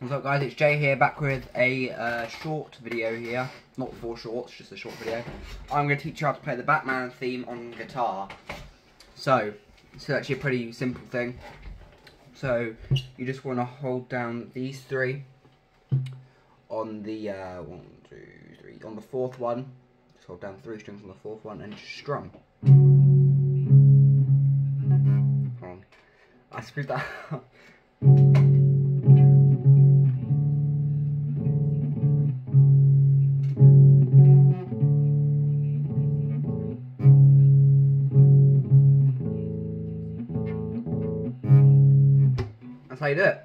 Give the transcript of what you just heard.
What's up guys, it's Jay here, back with a uh, short video here. Not for shorts, just a short video. I'm going to teach you how to play the Batman theme on guitar. So, it's actually a pretty simple thing. So, you just want to hold down these three on the, uh, one, two, three, on the fourth one. Just hold down three strings on the fourth one and strum. I screwed that up. played it.